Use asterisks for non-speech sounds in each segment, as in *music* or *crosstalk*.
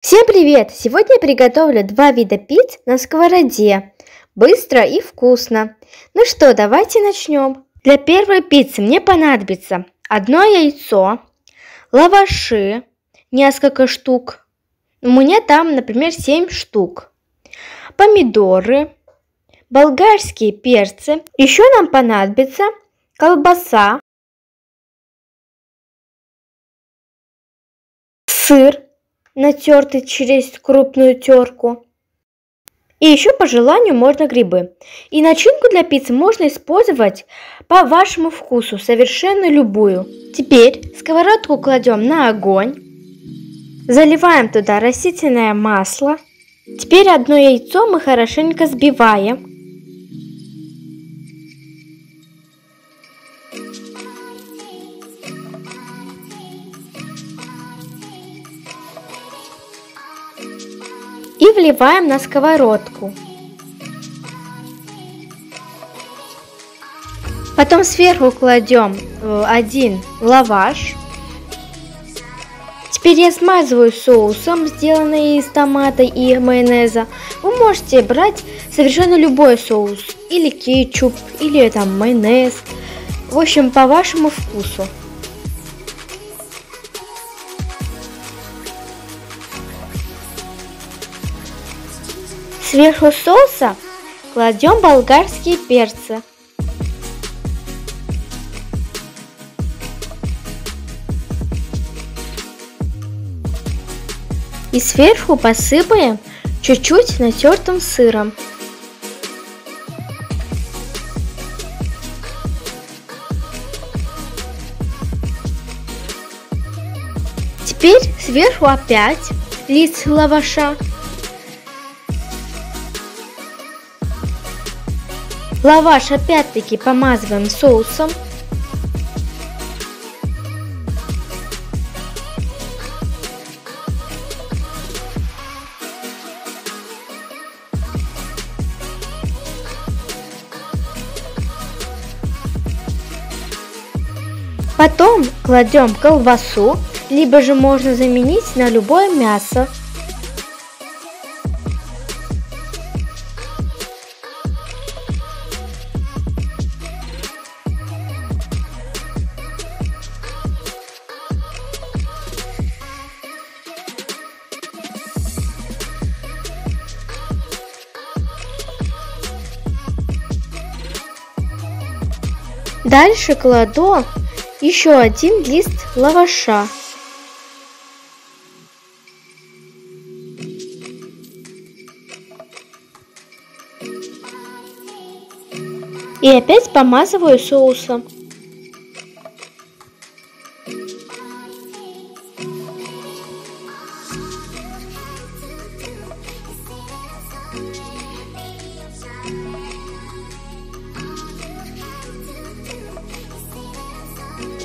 Всем привет! Сегодня я приготовлю два вида пиц на сковороде. Быстро и вкусно. Ну что, давайте начнем. Для первой пиццы мне понадобится одно яйцо, лаваши, несколько штук. У меня там, например, 7 штук. Помидоры, болгарские перцы. Еще нам понадобится колбаса, сыр, натертый через крупную терку. И еще по желанию можно грибы. И начинку для пиццы можно использовать по вашему вкусу, совершенно любую. Теперь сковородку кладем на огонь. Заливаем туда растительное масло. Теперь одно яйцо мы хорошенько сбиваем. Вливаем на сковородку. Потом сверху кладем э, один лаваш. Теперь я смазываю соусом, сделанный из томата и майонеза. Вы можете брать совершенно любой соус, или кетчуп, или там майонез. В общем, по вашему вкусу. Сверху соуса кладем болгарские перцы. И сверху посыпаем чуть-чуть натертым сыром. Теперь сверху опять лист лаваша Лаваш опять-таки помазываем соусом. Потом кладем колбасу, либо же можно заменить на любое мясо. Дальше кладу еще один лист лаваша. И опять помазываю соусом.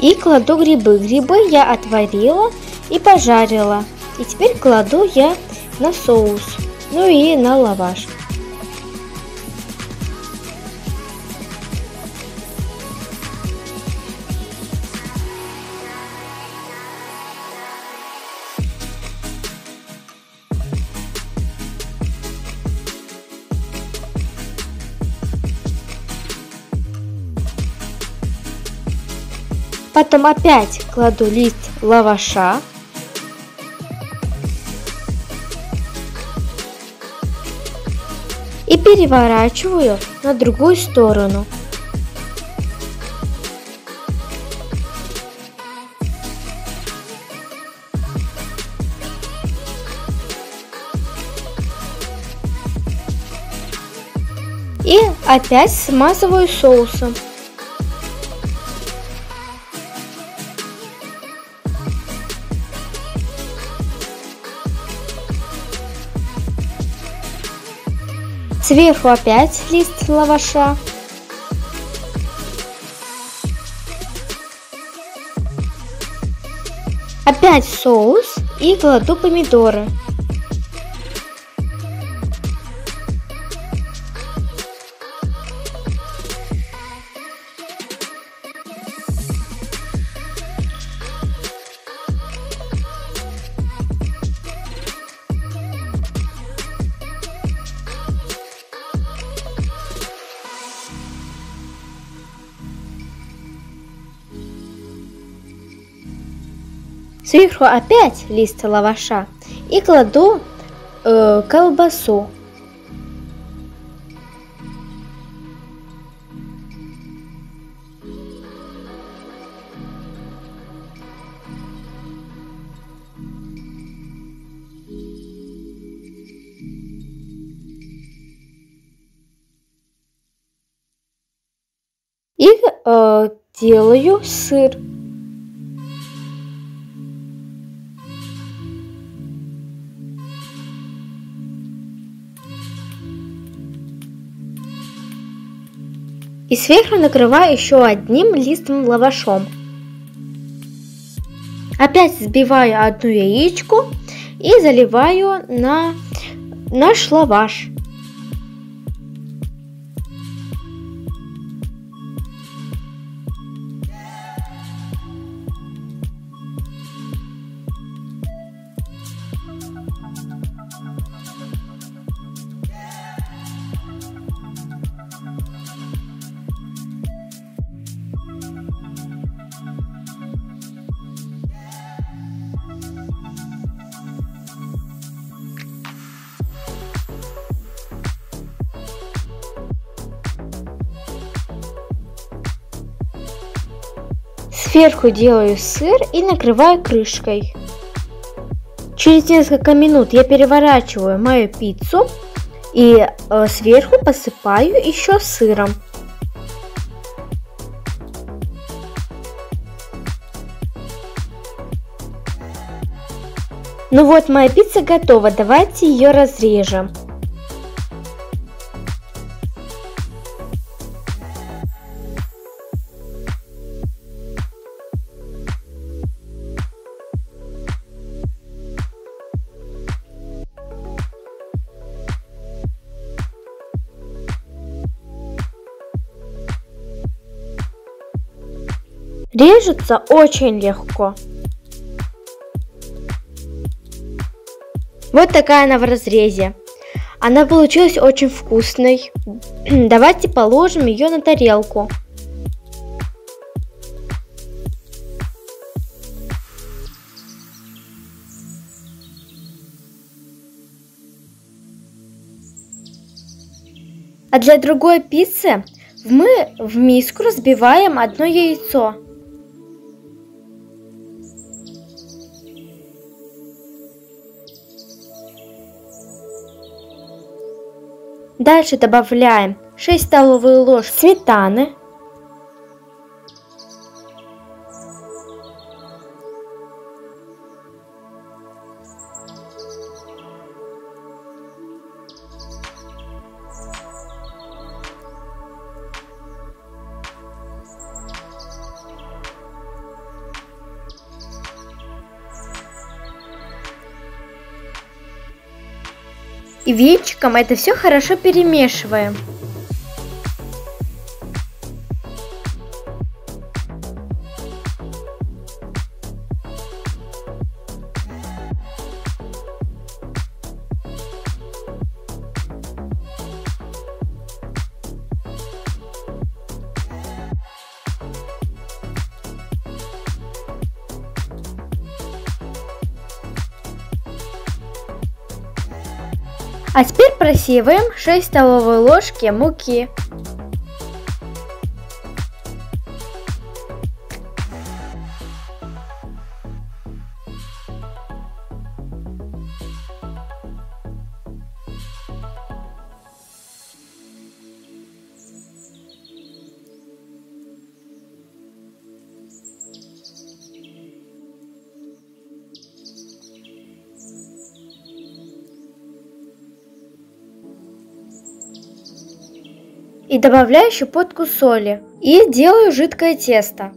И кладу грибы. Грибы я отварила и пожарила. И теперь кладу я на соус, ну и на лаваш. Потом опять кладу лист лаваша. И переворачиваю на другую сторону. И опять смазываю соусом. Сверху опять лист лаваша. Опять соус и кладу помидоры. Сверху опять лист лаваша и кладу э, колбасу. И э, делаю сыр. И сверху накрываю еще одним листом лавашом. Опять взбиваю одну яичку и заливаю на наш лаваш. Сверху делаю сыр и накрываю крышкой. Через несколько минут я переворачиваю мою пиццу и э, сверху посыпаю еще сыром. Ну вот, моя пицца готова, давайте ее разрежем. Режется очень легко. Вот такая она в разрезе. Она получилась очень вкусной. *clears throat* Давайте положим ее на тарелку. А для другой пиццы мы в миску разбиваем одно яйцо. Дальше добавляем 6 столовых ложек сметаны. И венчиком это все хорошо перемешиваем. А теперь просеиваем 6 столовой ложки муки. И добавляю щепотку соли и делаю жидкое тесто.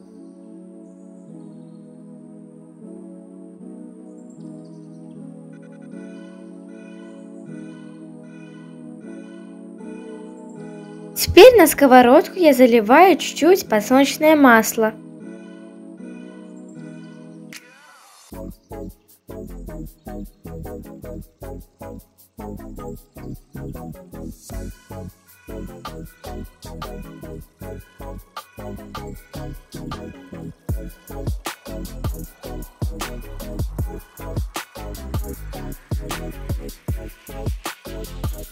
Теперь на сковородку я заливаю чуть-чуть подсолнечное масло.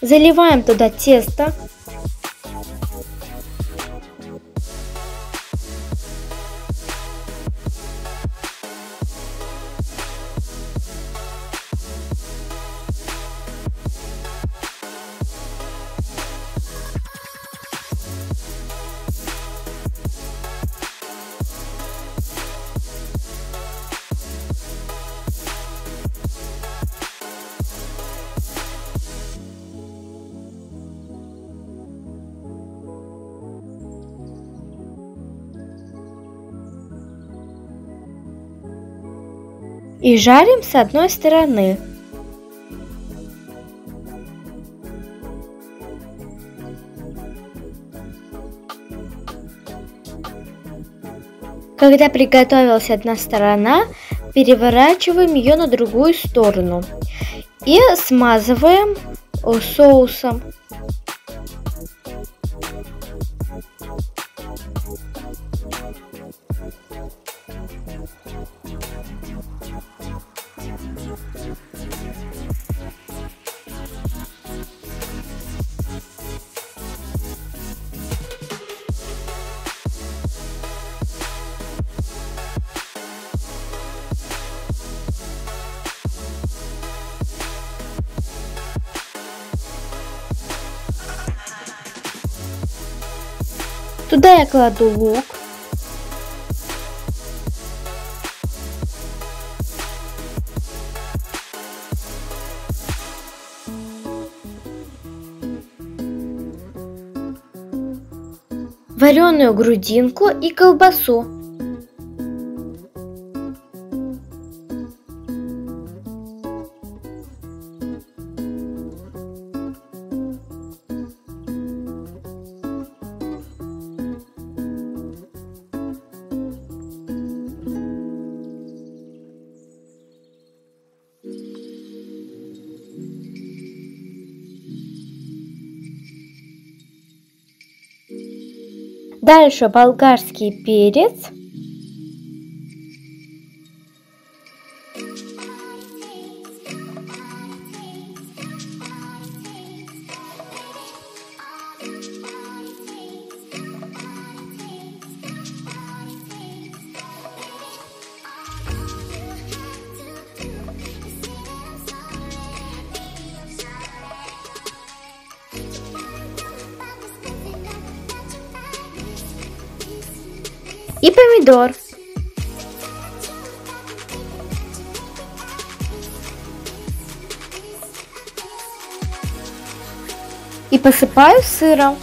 Заливаем туда тесто. И жарим с одной стороны. Когда приготовилась одна сторона, переворачиваем ее на другую сторону и смазываем соусом. Туда я кладу лук. Вареную грудинку и колбасу. Дальше болгарский перец. И помидор. И посыпаю сыром.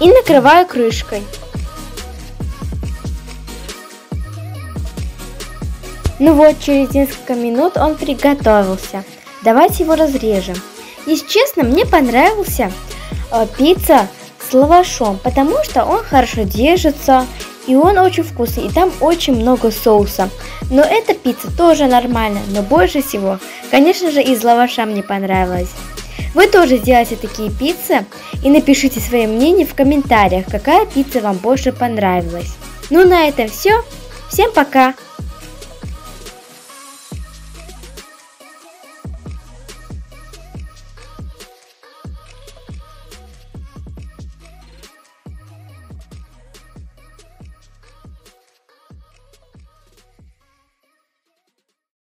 И накрываю крышкой. Ну вот, через несколько минут он приготовился. Давайте его разрежем. Если честно, мне понравился э, пицца с лавашом, потому что он хорошо держится, и он очень вкусный, и там очень много соуса. Но эта пицца тоже нормальная, но больше всего, конечно же, из лаваша мне понравилась. Вы тоже сделайте такие пиццы и напишите свое мнение в комментариях, какая пицца вам больше понравилась. Ну на этом все. Всем пока!